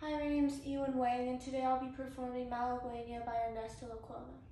Hi, my name is Ewan Wang, and today I'll be performing Malagueña by Ernesto Lacuona.